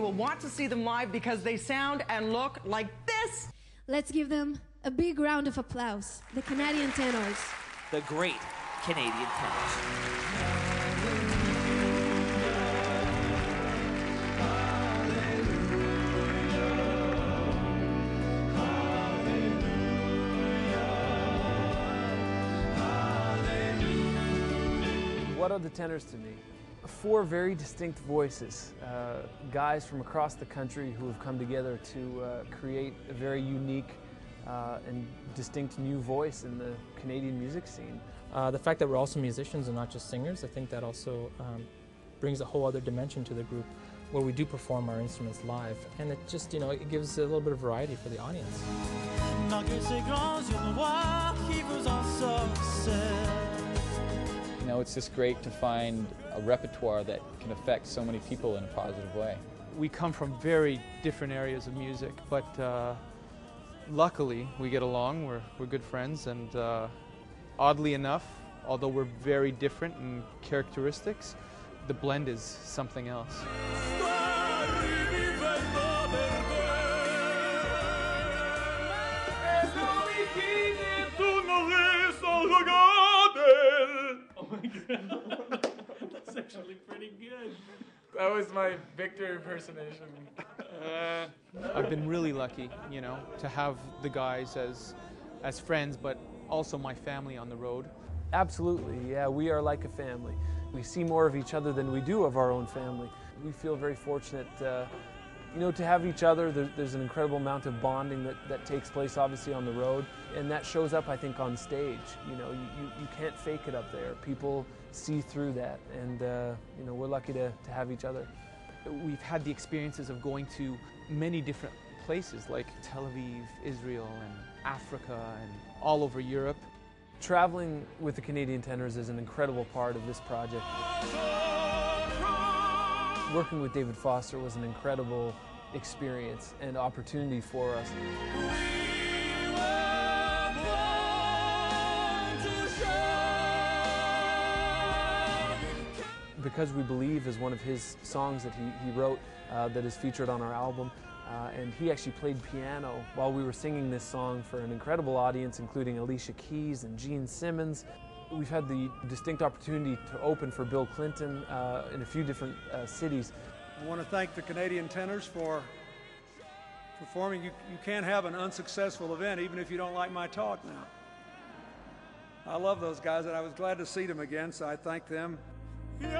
will want to see them live because they sound and look like this. Let's give them a big round of applause. The Canadian Tenors. The great Canadian Tenors. What are the tenors to me? Four very distinct voices, uh, guys from across the country who have come together to uh, create a very unique uh, and distinct new voice in the Canadian music scene. Uh, the fact that we're also musicians and not just singers, I think that also um, brings a whole other dimension to the group where we do perform our instruments live and it just, you know, it gives a little bit of variety for the audience. You know, it's just great to find a repertoire that can affect so many people in a positive way. We come from very different areas of music, but uh, luckily we get along. We're, we're good friends, and uh, oddly enough, although we're very different in characteristics, the blend is something else. That was my Victor impersonation. Uh, I've been really lucky, you know, to have the guys as as friends, but also my family on the road. Absolutely, yeah, we are like a family. We see more of each other than we do of our own family. We feel very fortunate, uh, you know, to have each other. There, there's an incredible amount of bonding that, that takes place, obviously, on the road, and that shows up, I think, on stage. You know, you, you, you can't fake it up there. People see through that, and uh, you know, we're lucky to, to have each other. We've had the experiences of going to many different places like Tel Aviv, Israel, and Africa, and all over Europe. Traveling with the Canadian Tenors is an incredible part of this project. Working with David Foster was an incredible experience and opportunity for us. Because We Believe is one of his songs that he, he wrote uh, that is featured on our album. Uh, and he actually played piano while we were singing this song for an incredible audience, including Alicia Keys and Gene Simmons. We've had the distinct opportunity to open for Bill Clinton uh, in a few different uh, cities. I want to thank the Canadian Tenors for performing. You, you can't have an unsuccessful event even if you don't like my talk now. I love those guys and I was glad to see them again, so I thank them. Your